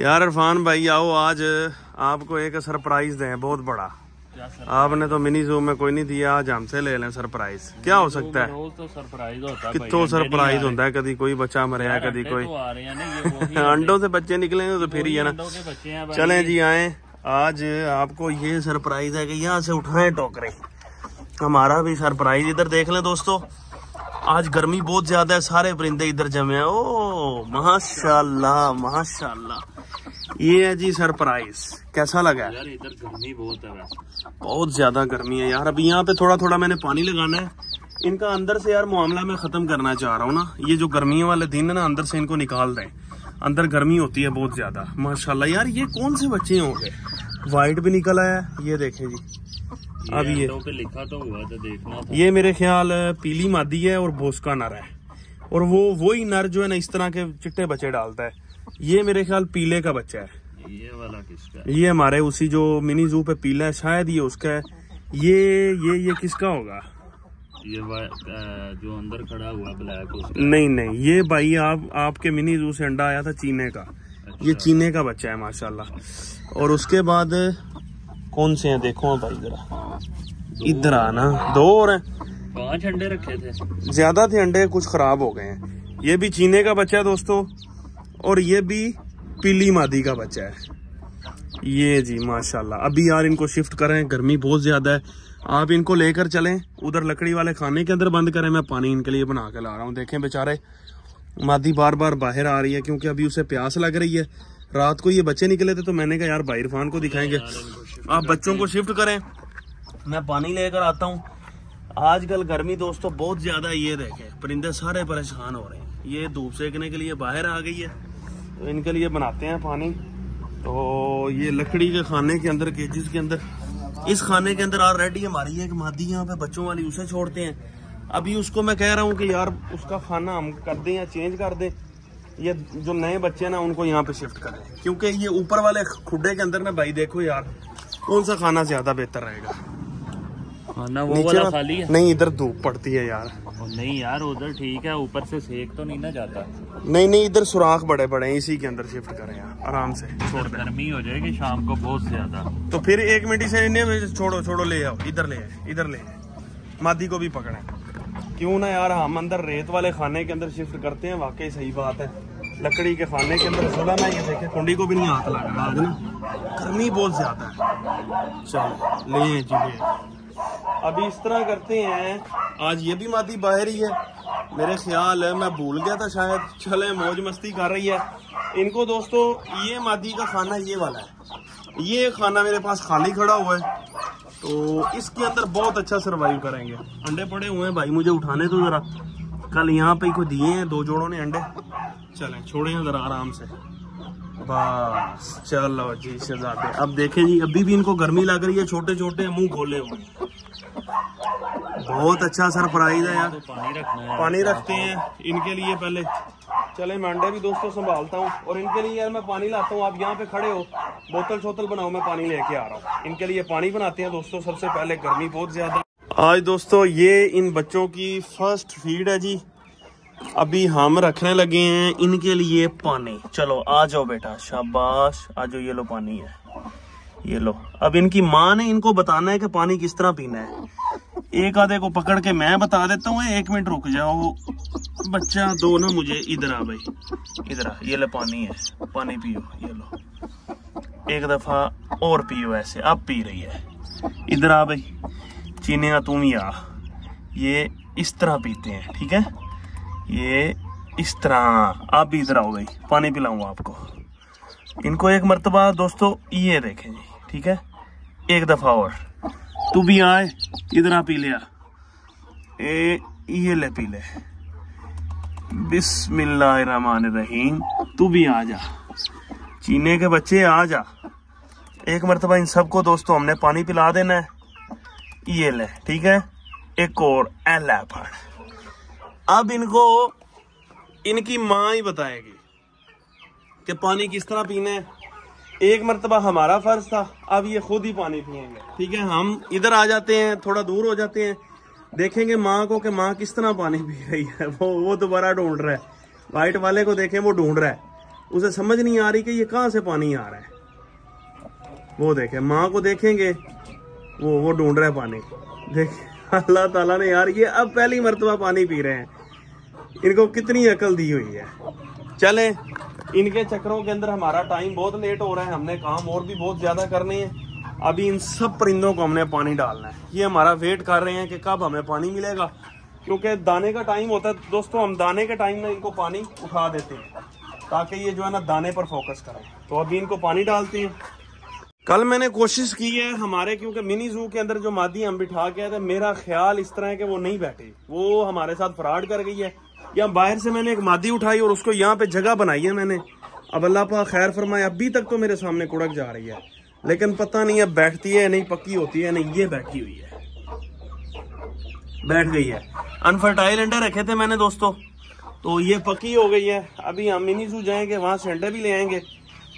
यार इरफान भाई आओ आज। आपको एक सरप्राइज़ दें बहुत बड़ा। आपने तो मिनी जूम में कोई नहीं दिया आज हमसे ले लें सरप्राइज़। क्या हो सकता है? तो सरप्राइज़ होता है कितो सरप्राइज़ होता है कभी कोई बच्चा मरे है कभी कोई। तो अंडों। से बच्चे निकलेंगे तो फिर ही है ना। चलें जी आए। आज आपको ये सरप्राइज़ है कि यहाँ से उठ रहे हैं टोकरे। हमारा भी सरप्राइज़ इधर देख लें दोस्तों। आज गर्मी बहुत ज़्यादा है सारे परिंदे इधर जमे हैं। ओ माशाल्लाह माशाल्लाह। ये है जी सरप्राइज़। कैसा लगा? यार इधर गर्मी बहुत है बहुत ज़्यादा गर्मी है यार। अभी यहाँ पे थोड़ा थोड़ा मैंने पानी लगाना है। इनका अंदर से यार मामला मैं खत्म करना चाह रहा हूँ ना। ये जो गर्मियों वाले दिन है ना अंदर से इनको निकाल दें। अंदर गर्मी होती है बहुत ज़्यादा। माशाल्लाह। यार ये कौन से बच्चे होंगे? वाइट भी निकल आया ये देखें जी। अब ये पे लिखा तो हुआ था देखना था। ये मेरे ख्याल पीली मादी है और भोसका नर है। और वो वही नर जो है ना इस तरह के चिट्टे बच्चे डालता है। ये मेरे ख्याल पीले का बच्चा है। ये वाला किसका है? ये हमारे उसी जो मिनी जू पे पीला है शायद ये उसका है। ये ये ये किसका होगा? ये जो अंदर खड़ा हुआ ब्लैक उसका नहीं नहीं ये भाई आप आपके मिनी जू से अंडा आया था चीने का। अच्छा। ये चीने का बच्चा है माशाल्लाह। और उसके बाद कौन से हैं? देखो भाई जरा। इधर आना दो और हैं। पाँच अंडे रखे थे। ज़्यादा थे अंडे कुछ खराब हो गए हैं। ये भी चीने का बच्चा है दोस्तों और ये भी पीली मादी का बच्चा है। ये जी माशाल्लाह। अभी यार इनको शिफ्ट करें गर्मी बहुत ज़्यादा है। आप इनको लेकर चलें उधर लकड़ी वाले खाने के अंदर बंद करें। मैं पानी इनके लिए बना के ला रहा हूँ। देखें बेचारे मादी बार बार बाहर आ रही है क्योंकि अभी उसे प्यास लग रही है। रात को ये बच्चे निकले थे तो मैंने कहा यार भाई इरफान को दिखाएँगे। आप बच्चों को शिफ्ट करें। मैं पानी लेकर आता हूँ। आजकल गर्मी दोस्तों बहुत ज़्यादा ये देखें परिंदे सारे परेशान हो रहे हैं। ये धूप सेकने के लिए बाहर आ गई है। तो इनके लिए बनाते हैं पानी। तो ये लकड़ी के खाने के अंदर केजिस के अंदर। इस खाने के अंदर ऑलरेडी हमारी एक मादी यहाँ पे बच्चों वाली उसे छोड़ते हैं। अभी उसको मैं कह रहा हूँ कि यार उसका खाना हम कर दें या चेंज कर दें। ये जो नए बच्चे हैं ना उनको यहाँ पे शिफ्ट करें। क्योंकि ये ऊपर वाले खुडे के अंदर ना भाई देखो यार कौन सा खाना ज़्यादा बेहतर रहेगा? खाना वो वाला खाली है। नहीं इधर धूप पड़ती है यार। नहीं यार उधर ठीक है ऊपर से सेक तो नहीं ना जाता। नहीं नहीं इधर सुराख बड़े बड़े हैं इसी के अंदर शिफ्ट करें यार आराम से छोड़ दें। गर्मी हो जाएगी शाम को बहुत ज़्यादा। तो फिर एक मिनट से इन्हें छोड़ो छोड़ो ले आओ इधर ले इधर ले। मादी को भी पकड़े। क्यों ना यार हम अंदर रेत वाले खाने के अंदर शिफ्ट करते हैं वाकई सही बात है। लकड़ी के खाने के अंदर जुलम ना ये देखे कुंडी को भी नहीं हाथ लगा रहा गर्मी बहुत ज़्यादा है। चलो ले जी ले अभी इस तरह करते हैं। आज ये भी मादी बाहर ही है। मेरे ख्याल है मैं भूल गया था शायद। चले मौज मस्ती कर रही है। इनको दोस्तों ये मादी का खाना ये वाला है। ये खाना मेरे पास खाली खड़ा हुआ है। तो इसके अंदर बहुत अच्छा सरवाइव करेंगे। अंडे पड़े हुए हैं भाई मुझे उठाने तो जरा। कल यहाँ पे ही कोई दिए हैं दो जोड़ों ने अंडे। चलें छोड़े हैं जरा आराम से। बस चलो जी शहजादे अब देखें जी अभी भी इनको गर्मी लग रही है छोटे छोटे मुँह खोले हुए। बहुत अच्छा सरप्राइज़ है यार। तो पानी रखना है। पानी रखते हैं इनके लिए पहले। चले मैं अंडे भी दोस्तों संभालता हूँ। और इनके लिए यार मैं पानी लाता हूँ। आप यहाँ पे खड़े हो। बोतल शोतल बनाओ मैं पानी लेके आ रहा हूँ। इनके लिए पानी बनाते हैं दोस्तों सबसे पहले। गर्मी बहुत ज़्यादा। आज दोस्तों ये इन बच्चों की फ़र्स्ट फ़ीड है जी। अभी हम रखने लगे हैं इनके लिए पानी। चलो, आ जाओ बेटा। शाबाश। आ जाओ, ये लो पानी है। ये लो। अब इनकी माँ ने इनको बताना है कि पानी किस तरह पीना है। एक आधे को पकड़ के मैं बता देता हूँ, एक मिनट रुक जाओ। बच्चा, दो ना मुझे इधर आ भाई। इधर आ। ये ले पानी है। पानी पियो। ये लो। एक दफ़ा और पियो ऐसे। अब पी रही है। इधर आ भाई। चीनिया तुम आ। ये इस तरह पीते हैं, ठीक है? ये इस तरह। आप भी इधर आओ भाई, पानी पिलाऊँगा आपको। इनको एक मरतबा दोस्तों, ये देखें जी, ठीक है? एक दफ़ा और। तू भी आए, इधर आ पी लिया ए, ये ले पी ले बिस्मिल्लाहिर्रहमानिर्रहीम। तू भी आ जा। चीने के बच्चे, आ जा। एक मरतबा इन सबको दोस्तों, हमने पानी पिला देना है। ये ले, ठीक है? एक और एला फड़ अब इनको, इनकी माँ ही बताएगी कि पानी किस तरह पीना है। एक मरतबा हमारा फ़र्ज़ था, अब ये खुद ही पानी पियेंगे। ठीक है, हम इधर आ जाते हैं, थोड़ा दूर हो जाते हैं। देखेंगे माँ को कि माँ किस तरह पानी पी रही है। वो वो दोबारा ढूंढ रहा है। वाइट वाले को देखें, वो ढूंढ रहा है। उसे समझ नहीं आ रही कि ये कहाँ से पानी आ रहा है। वो देखे, माँ को देखेंगे, वो वो ढूंढ रहा है पानी। देख, अल्लाह ताला ने, यार, ये अब पहली मरतबा पानी पी रहे हैं। इनको कितनी अकल दी हुई है? चले, इनके चक्करों के अंदर हमारा टाइम बहुत लेट हो रहा है, हमने काम और भी बहुत ज़्यादा करने हैं। अभी इन सब परिंदों को हमने पानी डालना है। ये हमारा वेट कर रहे हैं कि कब हमें पानी मिलेगा। क्योंकि दाने का टाइम होता है, दोस्तों, हम दाने के टाइम में इनको पानी उठा देते हैं, ताकि ये जो है ना, दाने पर फोकस करें। तो अभी इनको पानी डालते हैं। कल मैंने कोशिश की है हमारे, क्योंकि मिनी जू के अंदर जो मादी हम बिठा के आए थे, मेरा ख्याल इस तरह है कि वो नहीं बैठे। वो हमारे साथ फ्रॉड कर गई है। या बाहर से मैंने एक मादी उठाई और उसको यहाँ पे जगह बनाई है मैंने। अब अल्लाह पाक खैर फरमाए अभी तक तो मेरे सामने कुड़क जा रही है। लेकिन पता नहीं अब बैठती है नहीं, पक्की होती है नहीं, ये बैठी हुई है। बैठ गई है। अनफर्टाइल अंडे रखे थे मैंने दोस्तों। तो ये पक्की हो गई है। अभी हम मिनी सू जाएँगे वहाँ से अंडे भी ले आएँगे।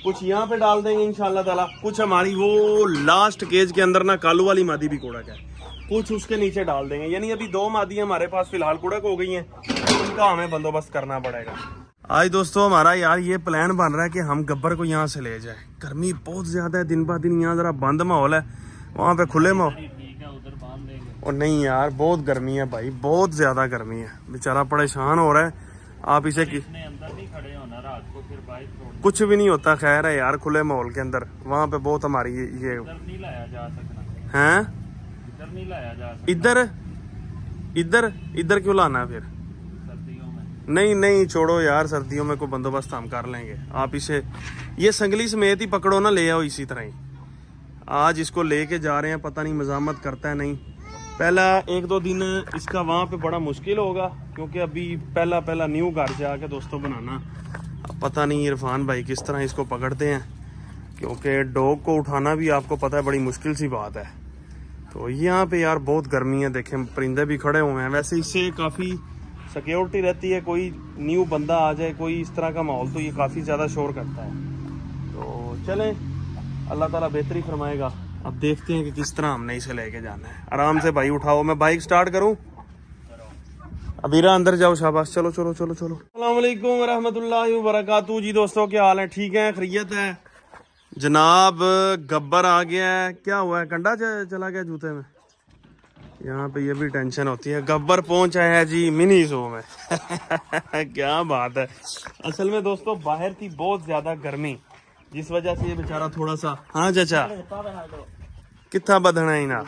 कुछ यहाँ पे डाल देंगे इंशाल्लाह ताला। कुछ हमारी वो लास्ट केज के अंदर ना कालू वाली मादी भी कुड़क है। कुछ उसके नीचे डाल देंगे। यानी अभी दो मादी हमारे पास फ़िलहाल कुड़क हो गई हैं। उनका हमें बंदोबस्त करना पड़ेगा। आज दोस्तों हमारा यार ये प्लान बन रहा है कि हम गब्बर को यहाँ से ले जाए। गर्मी बहुत ज़्यादा है दिन ब दिन यहाँ जरा बंद माहौल है। वहाँ पे खुले माहौल। ठीक है उधर बाँध देंगे और नहीं यार बहुत गर्मी है भाई बहुत ज़्यादा गर्मी है। बेचारा परेशान हो रहा है। आप इसे कि... इसने अंदर नहीं खड़े होना रात को फिर कुछ भी नहीं होता खैर है यार खुले माहौल के अंदर। वहाँ पे बहुत हमारी ये, ये इधर नहीं लाया जा सकना। हैं? नहीं लाया जा सकता। इधर इधर इधर क्यों लाना है फिर? सर्दियों में। नहीं नहीं छोड़ो यार सर्दियों में कोई बंदोबस्त हम कर लेंगे। आप इसे ये संगली समेत ही पकड़ो ना ले आओ इसी तरह ही। आज इसको लेके जा रहे हैं पता नहीं मजामत करता है नहीं। पहला एक दो दिन इसका वहाँ पे बड़ा मुश्किल होगा क्योंकि अभी पहला पहला न्यू घर से आके दोस्तों बनाना। अब पता नहीं इरफान भाई किस तरह इसको पकड़ते हैं क्योंकि डॉग को उठाना भी आपको पता है बड़ी मुश्किल सी बात है। तो यहाँ पे यार बहुत गर्मी है, देखें, परिंदे भी खड़े हुए हैं। वैसे इससे काफ़ी सिक्योरिटी रहती है, कोई न्यू बंदा आ जाए, कोई इस तरह का माहौल तो ये काफ़ी ज़्यादा शोर करता है। तो चलें, अल्लाह ताला बेहतरी फरमाएगा। अब देखते हैं कि किस तरह हमने इसे लेके जाना है। आराम से भाई उठाओ, मैं बाइक स्टार्ट करूँ? अबीरा अंदर जाओ, शाबाश। चलो चलो चलो चलो। अलैक्म वरहमतुल्लाहि वबरकातुहू। जी दोस्तों, क्या हाल है? ठीक है? खरीयत है? जनाब, गब्बर आ गया है। क्या हुआ है? कंडा चला गया जूते में? यहाँ पे ये भी टेंशन होती है। गब्बर पहुँचा है जी मिनी शो में। क्या बात है। असल में दोस्तों, बाहर थी बहुत ज़्यादा गर्मी। जिस वजह से ये बेचारा थोड़ा सा हाँ चाचा? कितना बधना है ना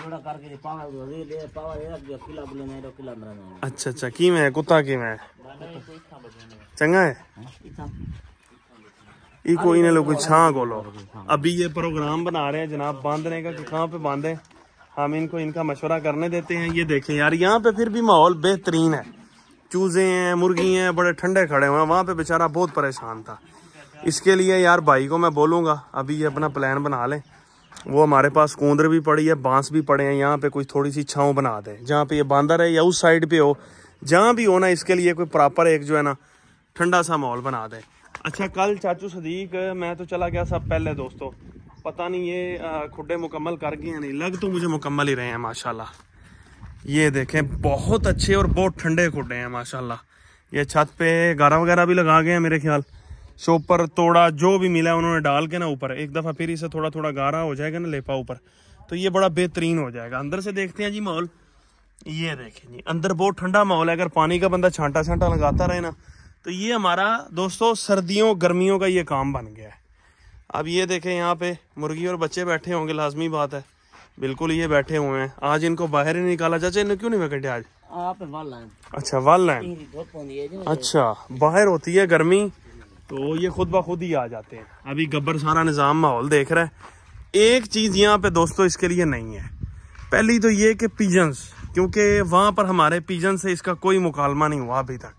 अच्छा अच्छा की में कुत्ता की में चंगा है? ई कोई ने लोग छां कोलो अभी ये प्रोग्राम बना रहे हैं जनाब बांधने का कि कहाँ पे बांधे हम इनको इनका मशवरा करने देते हैं ये देखें यार यहाँ पे फिर भी माहौल बेहतरीन है चूजे हैं मुर्गी हैं बड़े ठंडे खड़े हुए हैं वहाँ पे बेचारा बहुत परेशान था इसके लिए यार भाई को मैं बोलूँगा अभी ये अपना प्लान बना लें वो हमारे पास कूंदर भी पड़ी है बाँस भी पड़े हैं यहाँ पे कोई थोड़ी सी छाँव बना दे जहाँ पे ये बांदर है या उस साइड पे हो जहाँ भी हो ना इसके लिए कोई प्रॉपर एक जो है ना ठंडा सा माहौल बना दे अच्छा कल चाचू सदीक, मैं तो चला गया सब पहले दोस्तों। पता नहीं ये खुडे मुकम्मल कर गए नहीं? लग तो मुझे मुकम्मल ही रहे हैं, माशाल्लाह। ये देखें, बहुत अच्छे और बहुत ठंडे खुडे हैं, माशाल्लाह। ये छत पे गारा वगैरह भी लगा गए हैं मेरे ख्याल। शोपर तोड़ा जो भी मिला उन्होंने डाल के ना ऊपर। एक दफ़ा फिर इसे थोड़ा थोड़ा गारा हो जाएगा ना, लेपा ऊपर। तो ये बड़ा बेहतरीन हो जाएगा। अंदर से देखते हैं जी माहौल। ये देखें जी, अंदर बहुत ठंडा माहौल है। अगर पानी का बंदा छांटा छांटा लगाता रहे ना तो ये हमारा दोस्तों सर्दियों गर्मियों का ये काम बन गया है। अब ये देखें यहाँ पे मुर्गी और बच्चे बैठे होंगे लाजमी बात है। बिल्कुल ये बैठे हुए हैं। आज इनको बाहर ही निकाला। चाचा इन्हें क्यों नहीं कटे आज? आप वाला अच्छा वाल जो अच्छा बाहर होती है गर्मी तो ये खुद ब खुद ही आ जाते हैं। अभी गब्बर सारा निज़ाम माहौल देख रहा है। एक चीज़ यहाँ पे दोस्तों इसके लिए नहीं है। पहली तो ये कि पिजन्स क्योंकि वहाँ पर हमारे पिजन से इसका कोई मुकालमा नहीं हुआ अभी तक।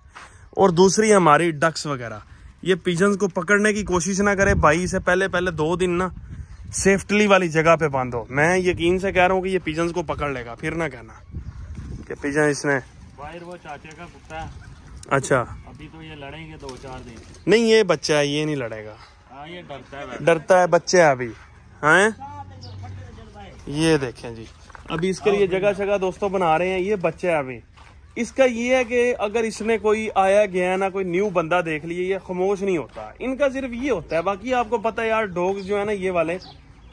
और दूसरी हमारी डक्स वगैरह। ये पिजन्स को पकड़ने की कोशिश ना करे भाई से पहले पहले दो दिन ना सेफ्टली वाली जगह पे बांधो। मैं यकीन से कह रहा हूँ कि ये पिजन्स को पकड़ लेगा फिर ना कहना कि पिजन इसने बाहर वो चाचे का कुत्ता है। अच्छा। अभी तो ये लड़ेंगे दो चार दिन। नहीं ये बच्चा है ये नहीं लड़ेगा। हाँ ये डरता है डरता है बच्चे है अभी। हैं? ये देखें जी। अभी इसके लिए जगह जगह दोस्तों बना रहे हैं ये बच्चे है अभी। इसका ये है कि अगर इसने कोई आया, गया ना, कोई न्यू बंदा देख लिए ये खामोश नहीं होता। इनका सिर्फ़ ये होता है। बाकी आपको पता है यार डॉग्स जो है ना, ये वाले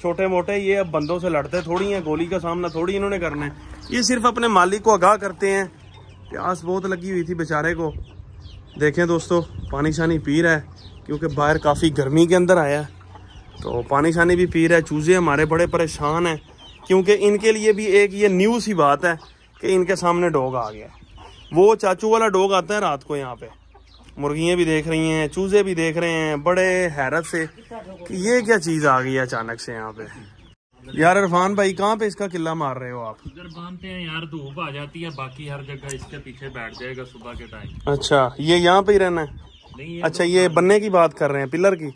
छोटे मोटे ये अब बंदों से लड़ते थोड़ी हैं, गोली का सामना थोड़ी इन्होंने करना है। ये सिर्फ़ अपने मालिक को आगाह करते हैं। प्यास बहुत लगी हुई थी बेचारे को। देखें दोस्तों पानी शानी पी रहा है, क्योंकि बाहर काफ़ी गर्मी के अंदर आया है। तो पानी शानी भी पी रहा है, चूजे हमारे बड़े परेशान हैं, क्योंकि इनके लिए भी एक ये न्यू सी बात है कि इनके सामने डॉग आ गया। वो चाचू वाला डॉग आता है रात को यहाँ पे। मुर्गियाँ भी देख रही हैं चूजे भी देख रहे हैं बड़े हैरत से। कि ये क्या चीज़ आ गई अचानक से यहाँ पे? यार इरफान भाई कहाँ पे इसका किला मार रहे हो आप? इधर बांधते हैं यार धूप आ जाती है बाकी हर जगह इसके पीछे बैठ जाएगा सुबह के टाइम अच्छा ये यहाँ पे ही रहना है? नहीं अच्छा ये बनने की बात कर रहे हैं पिलर की?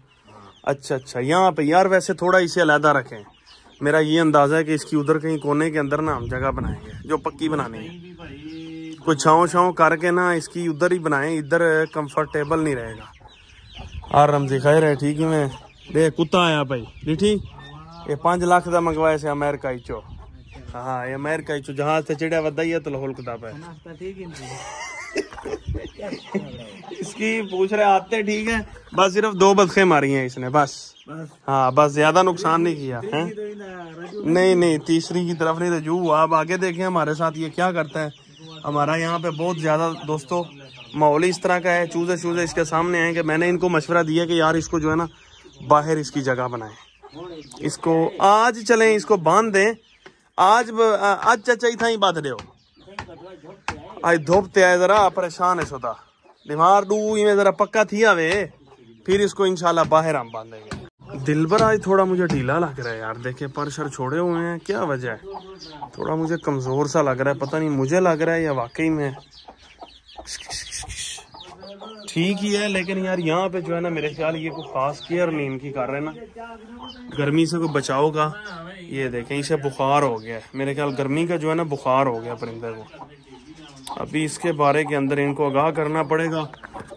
अच्छा अच्छा यहाँ पे। यार वैसे थोड़ा इसे अलहदा रखें। मेरा ये अंदाज़ा है कि इसकी उधर कहीं कोने के अंदर ना हम जगह बनाएँगे जो पक्की बनानी है। कुछ छाँव छाँव करके ना इसकी उधर ही बनाए इधर कंफर्टेबल नहीं रहेगा। हाँ रमजी खैर है ठीक ही मैं। दे कुत्ता आया भाई। डिठी ये पाँच लाख का मंगवाए से अमेरिका चो। हाँ ये अमेरिका चो। जहाज़ से चिड़िया वदा ही है तो लाहौल किताब है ठीक है इसकी पूछ रहे आते ठीक है? बस सिर्फ़ दो बदखे मारी हैं इसने बस। हाँ बस ज़्यादा नुकसान नहीं किया है? तो नहीं नहीं तीसरी की तरफ़ नहीं रजू हुआ आप आगे देखें हमारे साथ ये क्या करता है? हमारा यहाँ पे बहुत ज़्यादा दोस्तों, माहौल इस तरह का है, चूजे चूजे इसके सामने आए कि मैंने इनको मशवरा दिया कि यार इसको जो है ना, बाहर इसकी जगह बनाए। इसको आज चलें, इसको बाँध दें। आज आज चाचा ही था ही बाँध रहे हो। आज धोपते आए, जरा परेशान है सोता दिमाग डू में जरा पक्का थी आवे, फिर इसको इंशाल्लाह बाहर हम बांधेंगे दिल पर आज थोड़ा मुझे ढीला लग रहा है यार। देखे पर शर छोड़े हुए हैं, क्या वजह है? थोड़ा मुझे कमज़ोर सा लग रहा है, पता नहीं मुझे लग रहा है या वाकई में। ठीक ही है, लेकिन यार यहाँ पे जो है ना, मेरे ख्याल ये कोई खास केयर नहीं इनकी कर रहे ना। गर्मी से कोई बचाव का, ये देखें, इसे बुखार हो गया मेरे ख्याल गर्मी का जो है ना, बुखार हो गया परिंदे को। अभी इसके बारे के अंदर इनको आगाह करना पड़ेगा।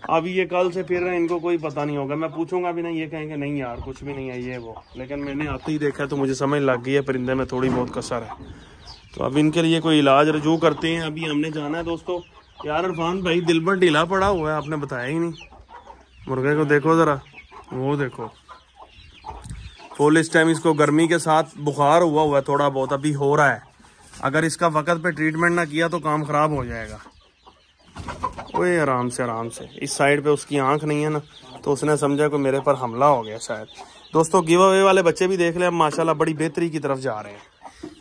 अभी ये कल से फिर रहे इनको कोई पता नहीं होगा। मैं पूछूँगा भी नहीं, ये कहेंगे, नहीं यार, कुछ भी नहीं है ये वो। लेकिन मैंने आते ही देखा तो मुझे समझ लग गई है, परिंदे में थोड़ी बहुत कसर है। तो अब इनके लिए कोई इलाज रजू करते हैं। अभी हमने जाना है दोस्तों। यार इरफान भाई, दिल पर ढीला पड़ा हुआ है, आपने बताया ही नहीं। मुर्गे को देखो जरा, वो देखो। फुल इस टाइम इसको गर्मी के साथ बुखार हुआ हुआ है थोड़ा बहुत, अभी हो रहा है। अगर इसका वक्त पे ट्रीटमेंट ना किया तो काम खराब हो जाएगा। ओए, आराम से आराम से। इस साइड पे उसकी आँख नहीं है ना तो उसने समझा कि मेरे पर हमला हो गया शायद। दोस्तों गिव अवे वाले बच्चे भी देख ले, अब माशाल्लाह बड़ी बेहतरी की तरफ़ जा रहे हैं।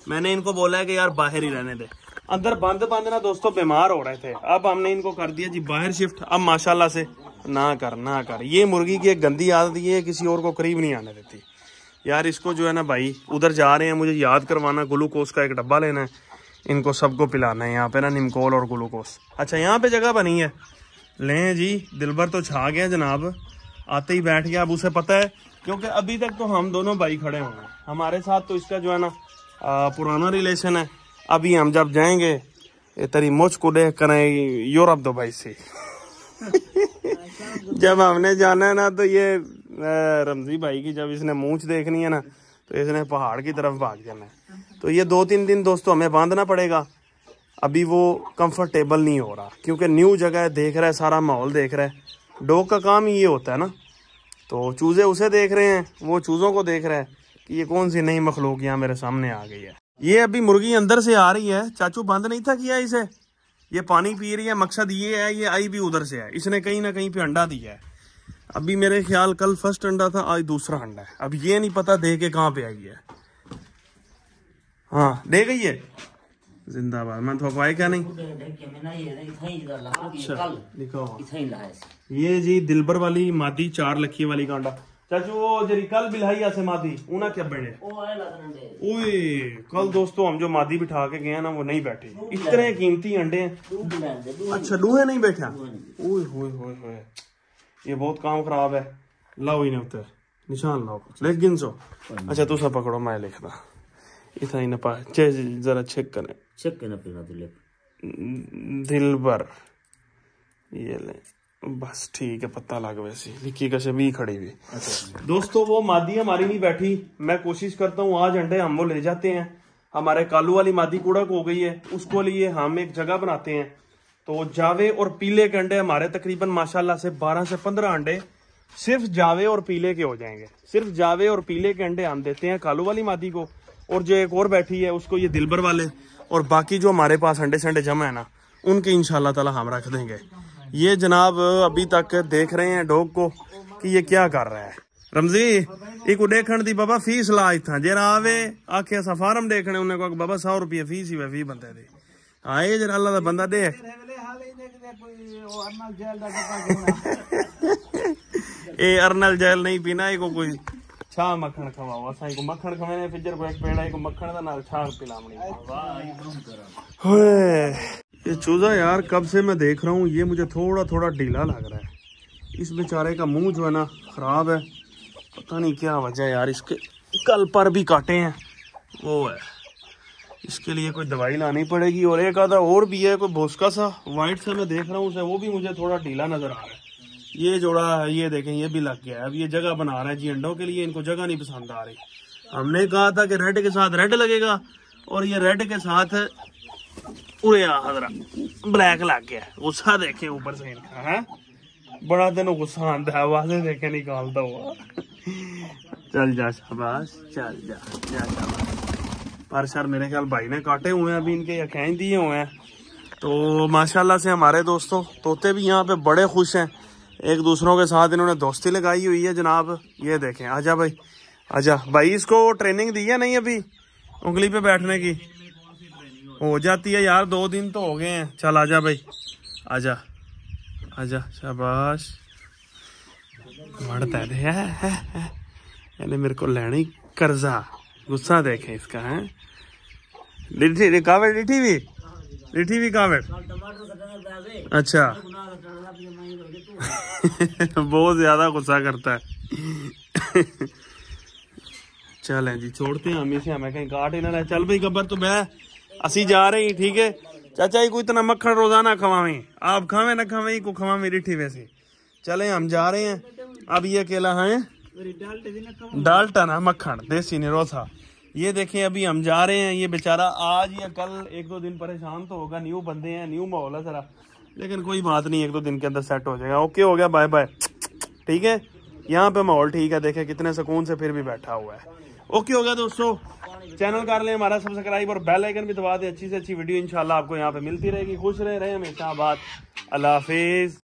मैंने इनको बोला है कि यार, बाहर ही रहने दे। अंदर बंद बंद ना दोस्तों, बीमार हो रहे थे। अब हमने इनको कर दिया जी बाहर शिफ्ट अब माशाल्लाह से, ना कर ना कर। ये मुर्गी की एक गंदी आदत ये किसी और को करीब नहीं आने देती। यार, इसको जो है ना भाई, उधर जा रहे हैं, मुझे याद करवाना ग्लूकोज का एक डब्बा लेना है। इनको सबको पिलाना है यहाँ पे ना निमकोल और ग्लूकोस अच्छा यहाँ पे जगह बनी है। लें जी दिलबर तो छा गया जनाब। आते ही बैठ गया। अब उसे पता है क्योंकि अभी तक तो हम दोनों भाई खड़े हुए हैं हमारे साथ तो इसका जो है ना आ, पुराना रिलेशन है। अभी हम जब जाएँगे तेरी मुझ को देख कर यूरोप दो भाई से। जब हमने जाना है ना तो ये रमजी भाई की जब इसने मूछ देखनी है ना तो इसने पहाड़ की तरफ़ भाग जाना है। तो ये दो तीन दिन दोस्तों हमें बांधना पड़ेगा। अभी वो कंफर्टेबल नहीं हो रहा, क्योंकि न्यू जगह है, देख रहा है, सारा माहौल देख रहा है। डॉग का काम ये होता है ना। तो चूजे उसे देख रहे हैं, वो चूजों को देख रहा है कि ये कौन सी नई मखलूक यहाँ मेरे सामने आ गई है। ये अभी मुर्गी अंदर से आ रही है, चाचू बंद नहीं था किया इसे? ये पानी पी रही है, मकसद ये है, ये आई भी उधर से है इसने कहीं ना कहीं पे अंडा दिया है। अभी मेरे ख्याल कल फ़र्स्ट अंडा था, आज दूसरा अंडा है। अब ये नहीं पता दे के कहाँ पे आई है। हाँ दे गई है। जिंदाबाद। मैं तो आए क्या नहीं? अच्छा लिखा ये जी दिलबर वाली मादी चार लखी वाली कांडा चाचू वो जरी कल से मादी उना क्या बने? ओए कल दोस्तों हम जो मादी बिठा के गए हैं ना वो नहीं बैठे। इतने कीमती अंडे हैं। अच्छा लूहे नहीं बैठा? ओए होए होए होए। ये बहुत काम खराब है। लाओ इन्हें उतर निशान लाओ लिख गिन सो। अच्छा तुसा पकड़ो मैं लिखदा इतना ही ना पा चे जरा चेक करें चेक करना पड़ेगा तुझे दिलबर ये ले बस ठीक है पता लग वैसे लिखी कैसे भी खड़ी हुई। अच्छा। दोस्तों वो मादी हमारी नहीं बैठी। मैं कोशिश करता हूँ आज अंडे हम वो ले जाते हैं। हमारे कालू वाली मादी कूड़क हो गई है उसको लिए हम एक जगह बनाते हैं। तो जावे और पीले के अंडे हमारे तकरीबन माशाल्लाह से 12 से 15 अंडे सिर्फ़ जावे और पीले के हो जाएँगे। सिर्फ़ जावे और पीले के अंडे हम देते हैं कालू वाली मादी को। और जो एक और बैठी है, उसको ये दिलबर वाले, और बाकी जो हमारे पास अंडे संडे जमा है ना, उनके इंशाल्लाह ताला हम रख देंगे। ये जनाब अभी तक देख रहे हैं डॉग को कि ये क्या कर रहा है। रमजी एक देखण दी बाबा फ़ीस ला इथा जरा आवे, आखे असा फार्म देखने, उन्हें को बाबा सौ रुपये फ़ीस ही फ़ी बंदे दी। आए जरा अल्लाह दा बंदा देख। ए, अर्नल जेल नहीं पीना, इको कोई छा मक्खन खवाओ। असा इको मक्खन खवाने फिजर को एक पेड़ा इको मक्खन दा नाल छा पिलावनी होए ये चूजा यार कब से मैं देख रहा हूँ ये मुझे थोड़ा थोड़ा ढीला लग रहा है। इस बेचारे का मुँह जो है ना खराब है। पता नहीं क्या वजह यार इसके कल पर भी काटे हैं। वो है इसके लिए कोई दवाई लानी पड़ेगी और एक आधा और भी है कोई भोसका सा वाइट सा मैं देख रहा हूँ उसे वो भी मुझे थोड़ा ढीला नज़र आ रहा है। ये जोड़ा ये देखें, ये भी लग गया। है अब ये जगह बना रहा है जी अंडों के लिए, इनको जगह नहीं पसंद आ रही। हमने कहा था कि रेड के साथ रेड लगेगा, और ये रेड के साथ उरे हजरा ब्लैक लग गया। गुस्सा देखे, ऊपर से इनका, है? बड़ा दिन गुस्सा आंदा है, आवाज़ें देखे, निकालता हुआ। चल जा शाबाश, चल जा शाबाश। पर सर, मेरे ख्याल भाई ने काटे हुए हैं अभी इनके यकीन दिए हुए हैं। तो माशाल्लाह से हमारे दोस्तों, तोते भी यहाँ पे बड़े खुश हैं। एक दूसरों के साथ इन्होंने दोस्ती लगाई हुई है जनाब। ये देखें आजा भाई आजा। भाई इसको ट्रेनिंग दी है नहीं अभी? उंगली पे बैठने की। हो जाती है यार दो दिन तो हो गए हैं। चल आजा भाई। आजा। आजा शाबाश। वड़ता है। है, है, मेरे को लेना ही कर्जा। गुस्सा देखे इसका है। डिठी कावड़ डिठी भी? डिठी भी कावड़ अच्छा। बहुत ज़्यादा गुस्सा करता है। चलें जी छोड़ते हैं हम इसे हमें कहीं काट ही ना चल भाई गब्बर तो मैं असी जा रहे हैं ठीक है? चाचा जी को इतना मक्खन रोज़ाना खवावे। आप खावे ना खावे को खवावे रिठी वैसे। चले हम जा रहे हैं। अब ये अकेला है। डाल्टन है मक्खन देसी निरोथा ये देखें, अभी हम जा रहे हैं, ये बेचारा आज या कल एक दो दिन परेशान तो होगा न्यू बंदे हैं न्यू माहौल है जरा लेकिन कोई बात नहीं, एक दो दिन के अंदर सेट हो जाएगा। ओके हो गया बाय बाय ठीक है? यहाँ पे माहौल ठीक है, देखे कितने सुकून से फिर भी बैठा हुआ है। ओके हो गया दोस्तों। चैनल कर लें हमारा सब्सक्राइब और बेल आइकन भी दबा दें। अच्छी से अच्छी वीडियो इंशाल्लाह आपको यहाँ पे मिलती रहेगी। खुश रहे रहे हमेशा बात अल्लाह हाफिज।